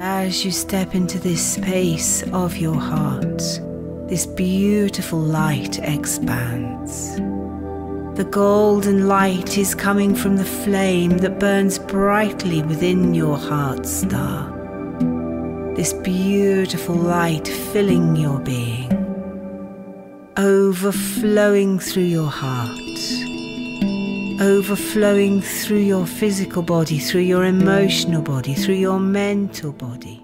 As you step into this space of your heart, this beautiful light expands. The golden light is coming from the flame that burns brightly within your heart star. This beautiful light filling your being, overflowing through your heart overflowing through your physical body, through your emotional body, through your mental body.